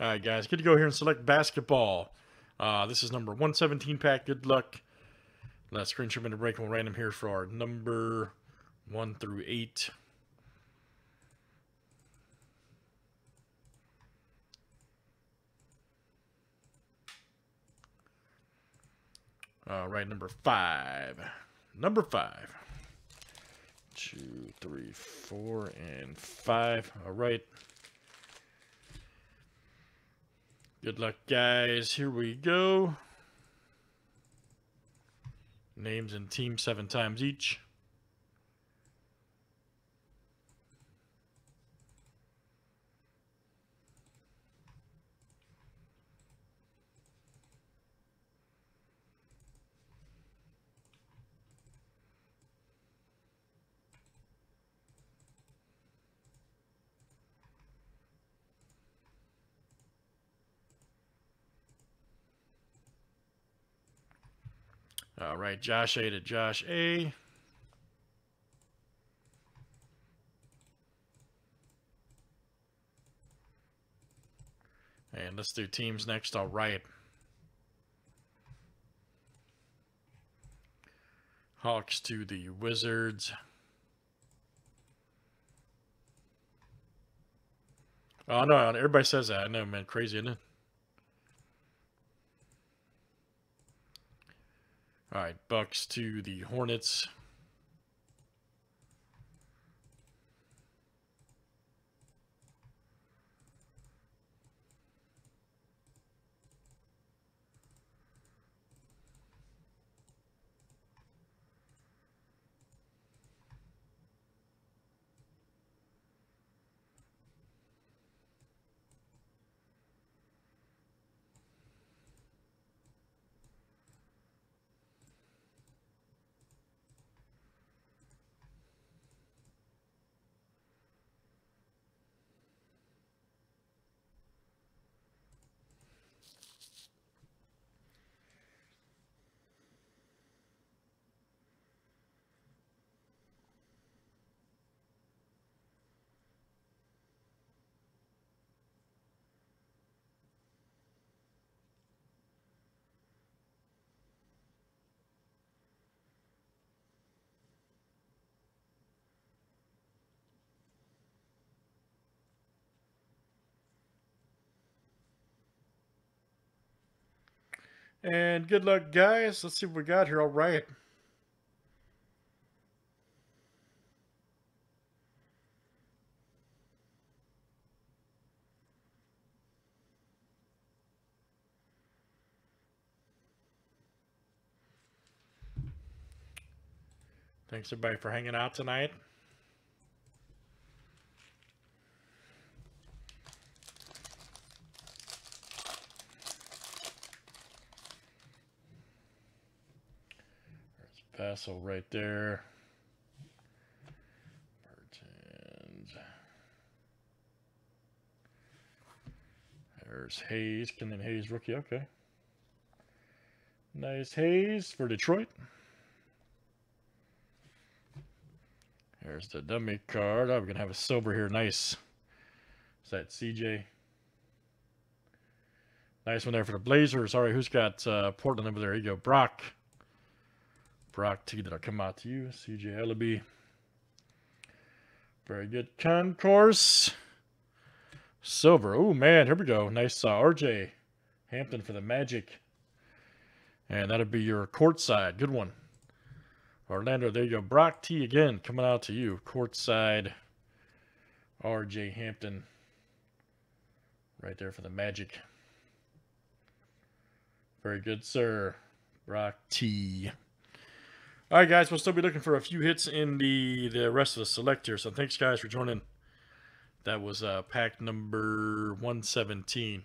All right, guys, good to go here and select basketball. Uh, this is number 117 pack. Good luck. Let's screen shipment break and random here for our number one through eight. All right, number five. Number five. Two, three, four, and five. All right. Good luck, guys. Here we go. Names and team seven times each. All right, Josh A to Josh A. And let's do teams next. All right. Hawks to the Wizards. Oh, no, everybody says that. I know, man. Crazy, isn't it? All right, Bucks to the Hornets. And good luck, guys. Let's see what we got here. All right. Thanks, everybody, for hanging out tonight. Vassell right there. Bertans. There's Hayes, Killian Hayes rookie. Okay. Nice Hayes for Detroit. There's the dummy card. We're going to have a silver here. Nice. Is that CJ? Nice one there for the Blazers. All right, who's got uh, Portland over there? Here you go. Brock. Brock T that'll come out to you. CJ Elleby. Very good. Concourse. Silver. Oh, man. Here we go. Nice uh, RJ Hampton for the Magic. And that'll be your courtside. Good one. Orlando, there you go. Brock T again coming out to you. Courtside. RJ Hampton. Right there for the Magic. Very good, sir. Brock T. All right, guys, we'll still be looking for a few hits in the, the rest of the select here. So thanks, guys, for joining. That was uh, pack number 117.